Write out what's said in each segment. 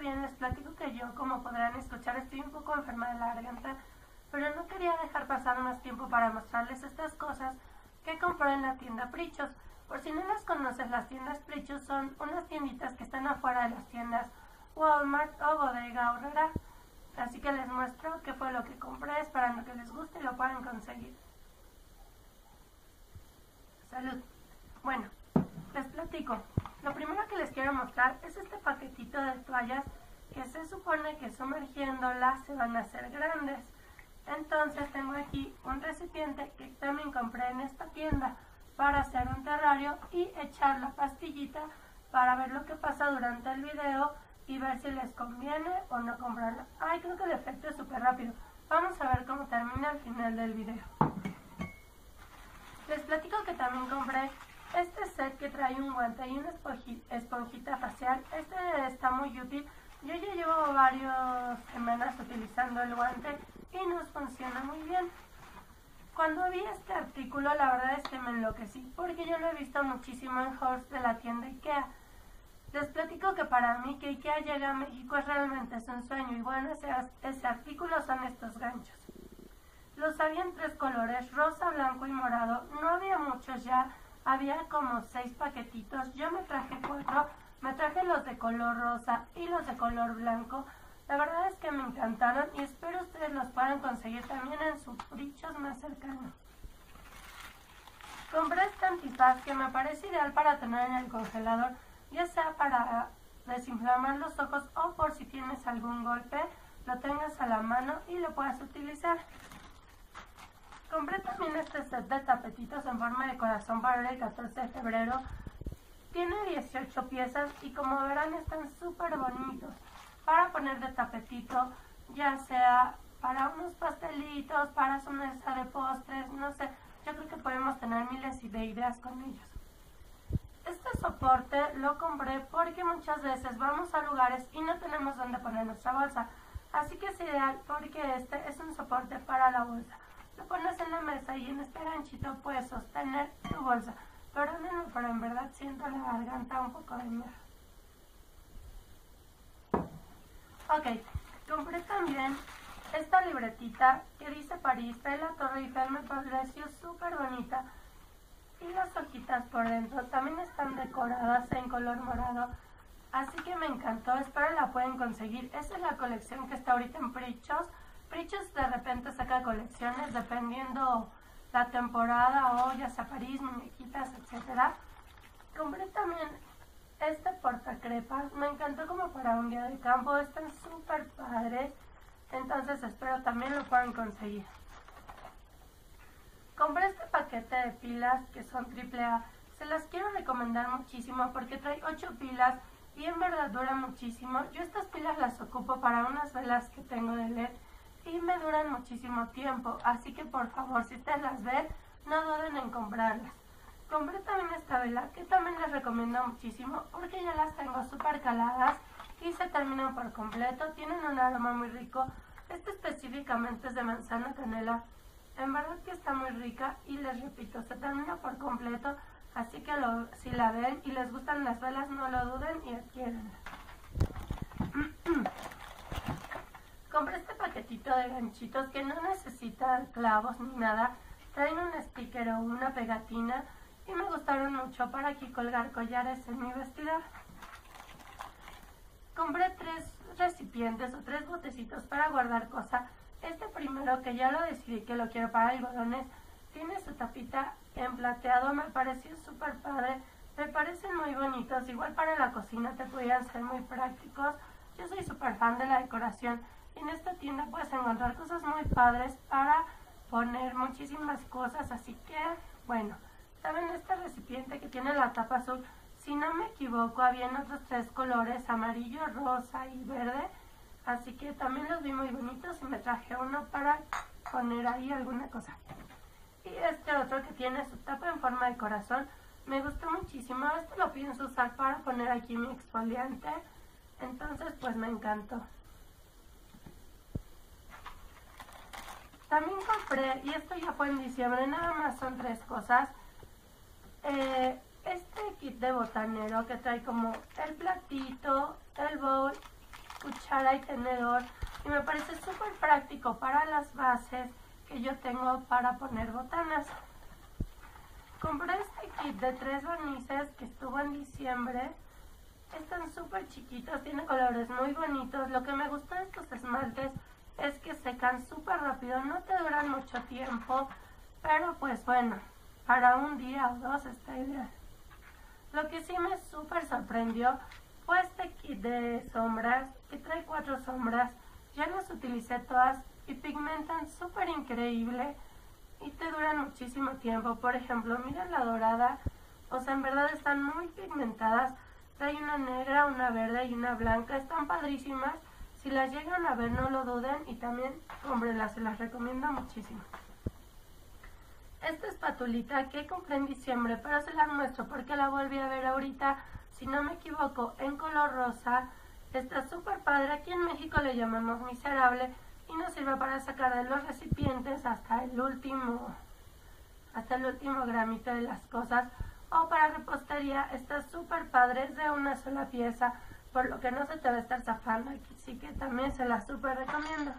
bien. Les platico que yo, como podrán escuchar, estoy un poco enferma de la garganta, pero no quería dejar pasar más tiempo para mostrarles estas cosas que compré en la tienda Prichos. Por si no las conoces, las tiendas Prichos son unas tienditas que están afuera de las tiendas Walmart o Bodega Horrera. Así que les muestro qué fue lo que compré, esperando que les guste y lo puedan conseguir. Salud. Bueno, les platico. Lo primero que les quiero mostrar es este paquetito de toallas que se supone que sumergiéndolas se van a hacer grandes. Entonces tengo aquí un recipiente que también compré en esta tienda para hacer un terrario y echar la pastillita para ver lo que pasa durante el video y ver si les conviene o no comprarla. Ay, creo que el efecto es súper rápido. Vamos a ver cómo termina al final del video. Les platico que también compré este set que trae un guante y una esponjita facial. Este está muy útil. Yo ya llevo varias semanas utilizando el guante y nos funciona muy bien. Cuando vi este artículo, la verdad es que me enloquecí, porque yo lo he visto muchísimo en Horse de la tienda IKEA. Les platico que para mí que IKEA llega a México es realmente un sueño y bueno, ese, ese artículo son estos ganchos. Los había en tres colores, rosa, blanco y morado. No había muchos ya, había como seis paquetitos. Yo me traje cuatro, me traje los de color rosa y los de color blanco. La verdad es que me encantaron y espero ustedes los puedan conseguir también en sus brichos más cercanos. Compré este antifaz que me parece ideal para tener en el congelador ya sea para desinflamar los ojos o por si tienes algún golpe, lo tengas a la mano y lo puedas utilizar. También este set de tapetitos en forma de corazón para el 14 de febrero. Tiene 18 piezas y como verán están súper bonitos. Para poner de tapetito, ya sea para unos pastelitos, para su mesa de postres, no sé. Yo creo que podemos tener miles de ideas con ellos. Este soporte lo compré porque muchas veces vamos a lugares y no tenemos dónde poner nuestra bolsa. Así que es ideal porque este es un soporte para la bolsa. Lo pones en la mesa y en este ganchito puedes sostener tu bolsa. Perdónenme, pero en verdad siento la garganta un poco de miedo. Ok, compré también esta libretita que dice París, de Torre Eiffel, me pareció súper bonita y las hojitas por dentro también están decoradas en color morado. Así que me encantó, espero la pueden conseguir. Esa es la colección que está ahorita en Prichos. Prichos de repente saca colecciones dependiendo la temporada o ya sea París, muñequitas, etcétera. Compré también este portacrepas, me encantó como para un día de campo, están súper padres, entonces espero también lo puedan conseguir. Compré este paquete de pilas que son AAA. Se las quiero recomendar muchísimo porque trae 8 pilas y en verdad dura muchísimo. Yo estas pilas las ocupo para unas velas que tengo de LED y me duran muchísimo tiempo. Así que por favor, si ustedes las ven, no duden en comprarlas. Compré también esta vela que también les recomiendo muchísimo porque ya las tengo súper caladas y se terminan por completo. Tienen un aroma muy rico. Este específicamente es de manzana canela en verdad que está muy rica y les repito, se termina por completo, así que si la ven y les gustan las velas, no lo duden y adquieren. Compré de ganchitos que no necesita clavos ni nada. Traen un sticker o una pegatina y me gustaron mucho para aquí colgar collares en mi vestidor. Compré tres recipientes o tres botecitos para guardar cosas este primero, que ya lo decidí que lo quiero para algodones, tiene su tapita en plateado, me pareció súper padre, me parecen muy bonitos, igual para la cocina te pudieran ser muy prácticos. Yo soy súper fan de la decoración en esta tienda puedes encontrar cosas muy padres para poner muchísimas cosas, así que bueno, saben este recipiente que tiene la tapa azul, si no me equivoco había otros tres colores, amarillo, rosa y verde, Así que también los vi muy bonitos y me traje uno para poner ahí alguna cosa. Y este otro que tiene su tapa en forma de corazón, me gustó muchísimo. Este lo pienso usar para poner aquí mi exfoliante. Entonces pues me encantó. También compré, y esto ya fue en diciembre, nada más son tres cosas. Eh, este kit de botanero que trae como el platito, el bowl cuchara y tenedor y me parece súper práctico para las bases que yo tengo para poner botanas. Compré este kit de tres barnices que estuvo en diciembre. Están súper chiquitos, tiene colores muy bonitos. Lo que me gusta de estos esmaltes es que secan súper rápido, no te duran mucho tiempo, pero pues bueno, para un día o dos está ideal. Lo que sí me súper sorprendió fue este kit de sombras, que trae cuatro sombras. Ya las utilicé todas y pigmentan súper increíble y te duran muchísimo tiempo. Por ejemplo, miren la dorada, o sea, en verdad están muy pigmentadas. Trae una negra, una verde y una blanca, están padrísimas. Si las llegan a ver, no lo duden y también cómbrenlas, se las recomiendo muchísimo. Esta espatulita que compré en diciembre, pero se las muestro porque la volví a ver ahorita, si no me equivoco, en color rosa. Está súper padre, aquí en México le llamamos miserable y nos sirve para sacar de los recipientes hasta el último, hasta el último gramito de las cosas. O para repostería, está súper padre, es de una sola pieza por lo que no se te va a estar zafando aquí, sí que también se la súper recomiendo.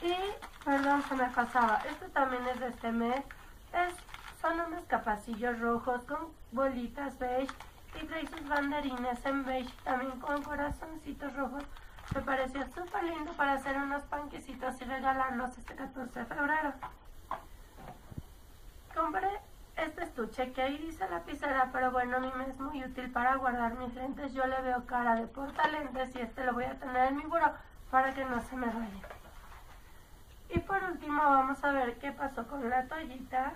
Y, perdón, se me pasaba, esto también es de este mes, es, son unos capacillos rojos con bolitas beige y trae sus banderines en beige también con corazoncitos rojos. Me pareció súper lindo para hacer unos panquecitos y regalarlos este 14 de febrero. Compré este estuche que ahí dice lapicera, pero bueno, a mí me es muy útil para guardar mis lentes. Yo le veo cara de portalentes y este lo voy a tener en mi buró para que no se me raye. Y por último vamos a ver qué pasó con la toallita.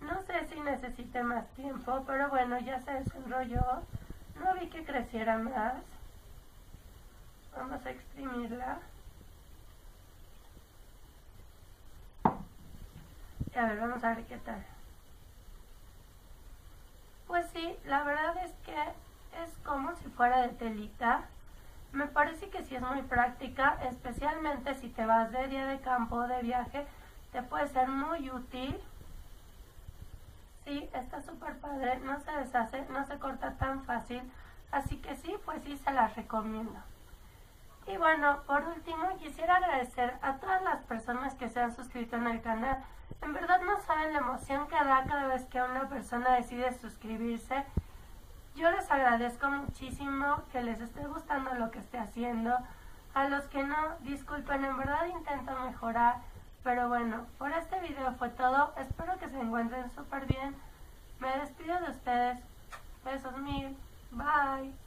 No sé si necesite más tiempo, pero bueno, ya se desenrolló. No vi que creciera más. Vamos a exprimirla. A ver, vamos a ver qué tal. Pues sí, la verdad es que es como si fuera de telita. Me parece que sí es muy práctica, especialmente si te vas de día de campo o de viaje, te puede ser muy útil. Sí, está súper padre, no se deshace, no se corta tan fácil, así que sí, pues sí se las recomiendo. Y bueno, por último quisiera agradecer a todas las personas que se han suscrito en el canal. En verdad no saben la emoción que da cada vez que una persona decide suscribirse. Yo les agradezco muchísimo que les esté gustando lo que esté haciendo. A los que no, disculpen, en verdad intento mejorar. Pero bueno, por este video fue todo. Espero que se encuentren súper bien. Me despido de ustedes. Besos mil. Bye.